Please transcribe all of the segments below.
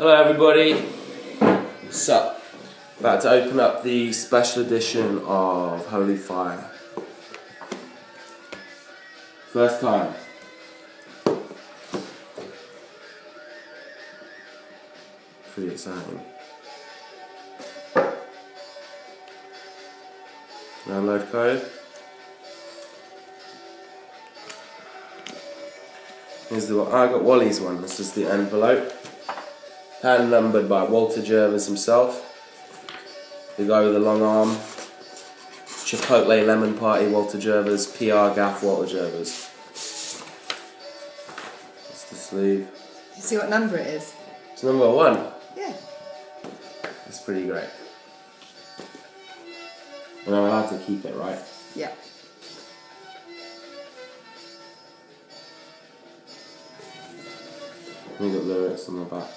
Hello everybody. What's up? About to open up the special edition of Holy Fire. First time. Pretty exciting. Download code. Here's the. I got Wally's one. This is the envelope. Hand numbered by Walter Gervers himself. The guy with the long arm. Chipotle Lemon Party Walter Gervers. PR Gaff Walter Gervers. That's the sleeve. You see what number it is? It's number one. Yeah. That's pretty great. And I'm allowed to keep it, right? Yeah. We got lyrics on the back.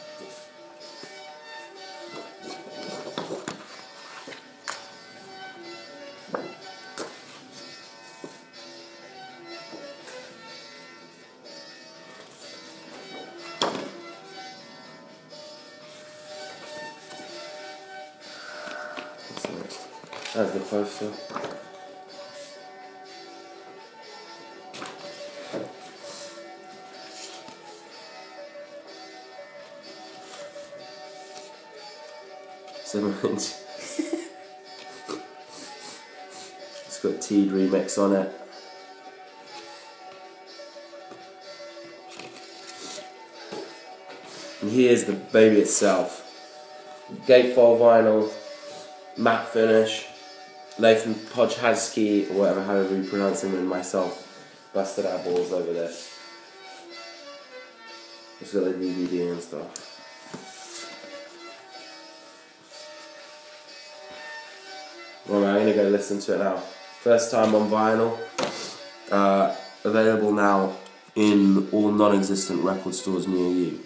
That's the poster. Seven got Teed remix on it. And here's the baby itself. Gatefold vinyl, matte finish, Nathan Podhajsky, or whatever, however you pronounce him, and myself busted our balls over this. It's got the DVD and stuff. Well, I'm gonna go listen to it now. First time on vinyl. Uh, available now in all non existent record stores near you.